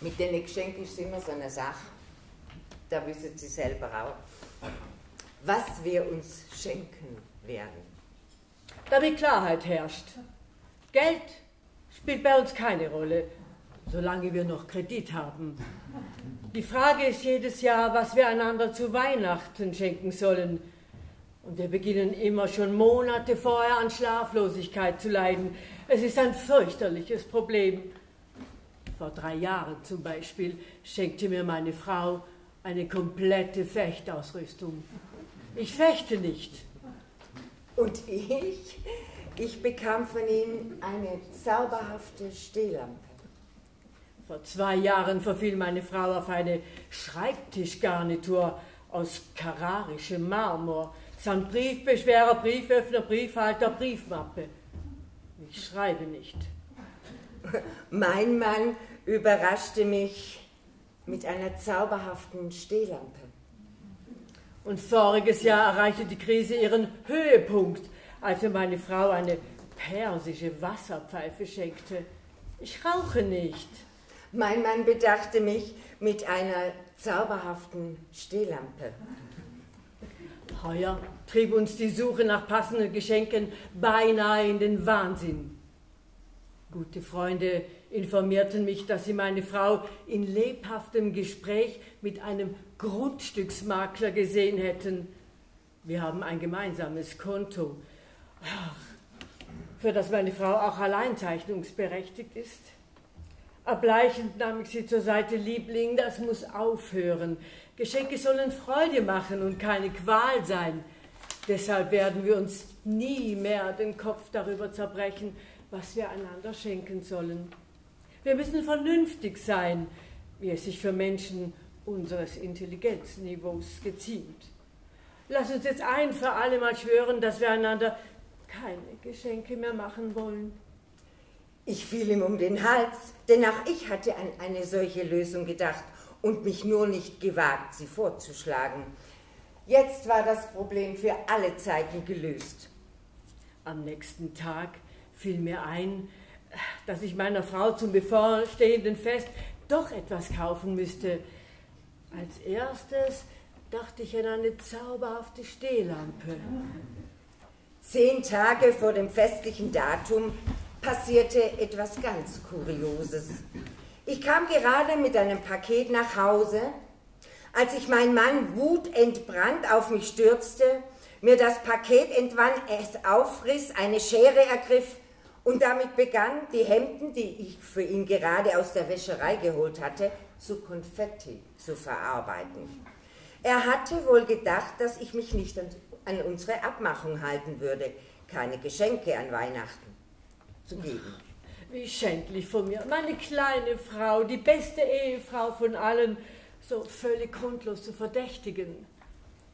Mit den Geschenken ist immer so eine Sache, da wissen Sie selber auch, was wir uns schenken werden. Damit Klarheit herrscht. Geld spielt bei uns keine Rolle, solange wir noch Kredit haben. Die Frage ist jedes Jahr, was wir einander zu Weihnachten schenken sollen. Und wir beginnen immer schon Monate vorher an Schlaflosigkeit zu leiden. Es ist ein fürchterliches Problem. Vor drei Jahren zum Beispiel schenkte mir meine Frau eine komplette Fechtausrüstung. Ich fechte nicht. Und ich, ich bekam von ihm eine zauberhafte Stehlampe. Vor zwei Jahren verfiel meine Frau auf eine Schreibtischgarnitur aus kararischem Marmor, samt Briefbeschwerer, Brieföffner, Briefhalter, Briefmappe. Ich schreibe nicht. Mein Mann überraschte mich mit einer zauberhaften Stehlampe. Und voriges Jahr erreichte die Krise ihren Höhepunkt, als mir meine Frau eine persische Wasserpfeife schenkte. Ich rauche nicht. Mein Mann bedachte mich mit einer zauberhaften Stehlampe. Heuer trieb uns die Suche nach passenden Geschenken beinahe in den Wahnsinn. Gute Freunde informierten mich, dass sie meine Frau in lebhaftem Gespräch mit einem Grundstücksmakler gesehen hätten. Wir haben ein gemeinsames Konto, für das meine Frau auch alleinzeichnungsberechtigt ist. Erbleichend nahm ich sie zur Seite, Liebling, das muss aufhören. Geschenke sollen Freude machen und keine Qual sein. Deshalb werden wir uns nie mehr den Kopf darüber zerbrechen, was wir einander schenken sollen. Wir müssen vernünftig sein, wie es sich für Menschen unseres Intelligenzniveaus geziemt. Lass uns jetzt ein für alle Mal schwören, dass wir einander keine Geschenke mehr machen wollen. Ich fiel ihm um den Hals, denn auch ich hatte an eine solche Lösung gedacht und mich nur nicht gewagt, sie vorzuschlagen. Jetzt war das Problem für alle Zeiten gelöst. Am nächsten Tag fiel mir ein, dass ich meiner Frau zum bevorstehenden Fest doch etwas kaufen müsste. Als erstes dachte ich an eine zauberhafte Stehlampe. Zehn Tage vor dem festlichen Datum passierte etwas ganz Kurioses. Ich kam gerade mit einem Paket nach Hause, als ich mein Mann wutentbrannt auf mich stürzte, mir das Paket entwann, es aufriss, eine Schere ergriff und damit begann, die Hemden, die ich für ihn gerade aus der Wäscherei geholt hatte, zu Konfetti zu verarbeiten. Er hatte wohl gedacht, dass ich mich nicht an, an unsere Abmachung halten würde, keine Geschenke an Weihnachten zu geben. Wie schändlich von mir. Meine kleine Frau, die beste Ehefrau von allen, so völlig grundlos zu verdächtigen.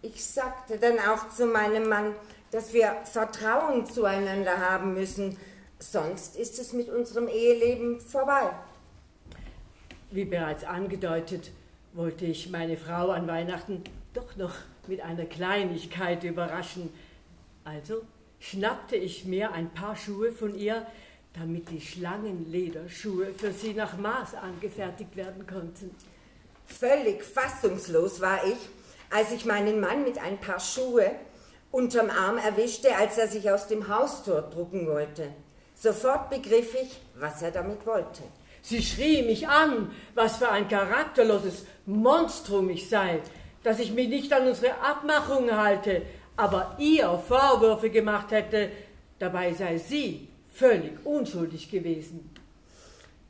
Ich sagte dann auch zu meinem Mann, dass wir Vertrauen zueinander haben müssen, Sonst ist es mit unserem Eheleben vorbei. Wie bereits angedeutet, wollte ich meine Frau an Weihnachten doch noch mit einer Kleinigkeit überraschen. Also schnappte ich mir ein paar Schuhe von ihr, damit die Schlangenlederschuhe für sie nach Maß angefertigt werden konnten. Völlig fassungslos war ich, als ich meinen Mann mit ein paar Schuhe unterm Arm erwischte, als er sich aus dem Haustor drucken wollte. Sofort begriff ich, was er damit wollte. Sie schrie mich an, was für ein charakterloses Monstrum ich sei, dass ich mich nicht an unsere Abmachung halte, aber ihr Vorwürfe gemacht hätte, dabei sei sie völlig unschuldig gewesen.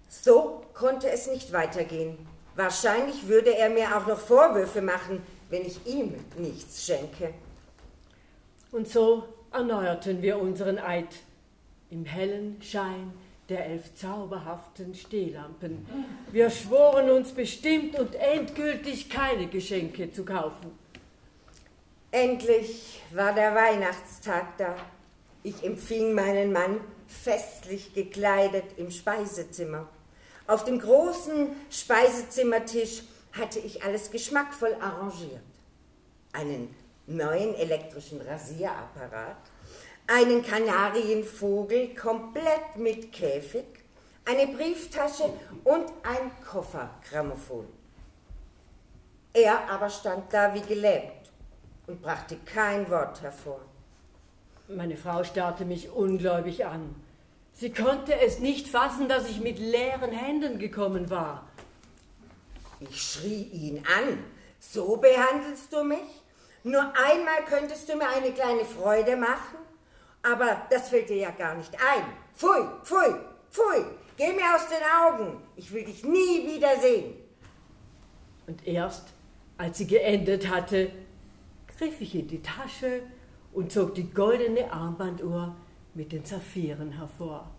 So konnte es nicht weitergehen. Wahrscheinlich würde er mir auch noch Vorwürfe machen, wenn ich ihm nichts schenke. Und so erneuerten wir unseren Eid im hellen Schein der elf zauberhaften Stehlampen. Wir schworen uns bestimmt und endgültig keine Geschenke zu kaufen. Endlich war der Weihnachtstag da. Ich empfing meinen Mann festlich gekleidet im Speisezimmer. Auf dem großen Speisezimmertisch hatte ich alles geschmackvoll arrangiert. Einen neuen elektrischen Rasierapparat, einen Kanarienvogel komplett mit Käfig, eine Brieftasche und ein Koffergrammophon. Er aber stand da wie gelähmt und brachte kein Wort hervor. Meine Frau starrte mich ungläubig an. Sie konnte es nicht fassen, dass ich mit leeren Händen gekommen war. Ich schrie ihn an. So behandelst du mich? Nur einmal könntest du mir eine kleine Freude machen? Aber das fällt dir ja gar nicht ein. Pfui, pfui, pfui, geh mir aus den Augen. Ich will dich nie wiedersehen. Und erst, als sie geendet hatte, griff ich in die Tasche und zog die goldene Armbanduhr mit den Saphiren hervor.